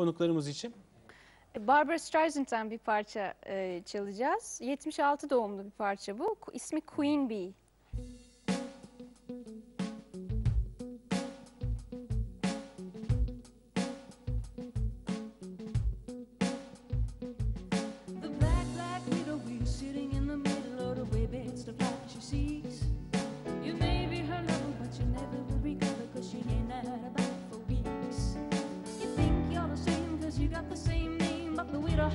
konuklarımız için? E, Barbara Streisand'den bir parça e, çalacağız. 76 doğumlu bir parça bu. İsmi Queen Bee.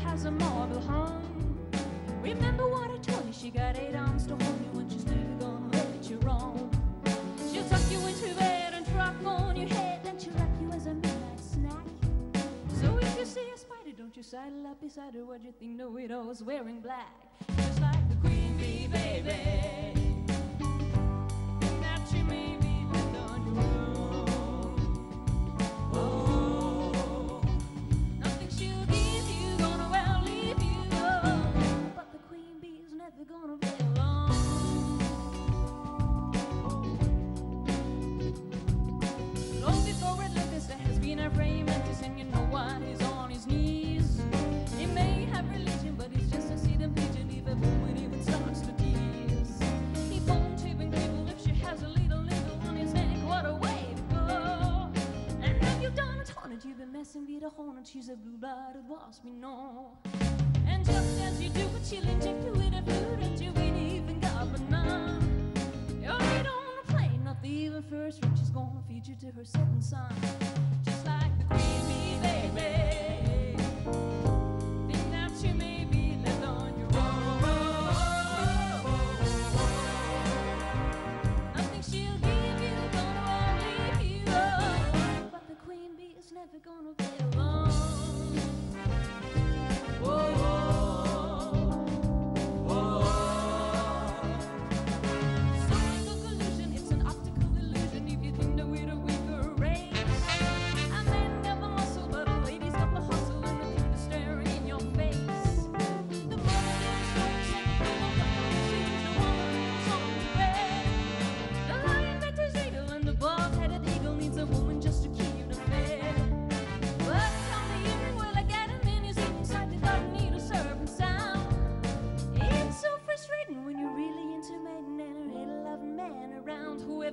has a marble hung. Remember what I told you, she got eight arms to hold you when she's never gonna hurt you wrong. She'll tuck you into bed and drop on your head, then she'll wrap you as a midnight snack. So if you see a spider, don't you sidle up beside her, what you think No, it all's wearing black. Just like the queen bee, baby. lesson wiederholen und she's a blue blood, it was me, no. And just as you do, but inject you with a food You even never gonna play along.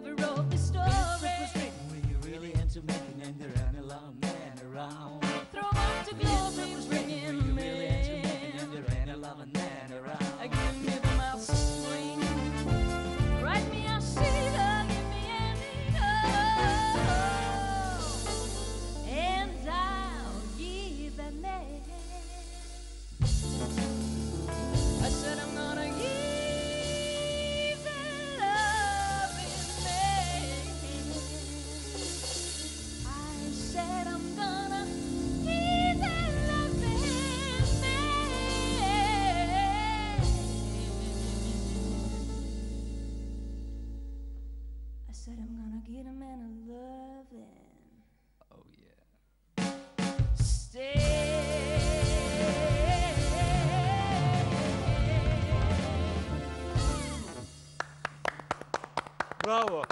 never said I'm gonna get a man of loving. Oh yeah. Stay. Bravo.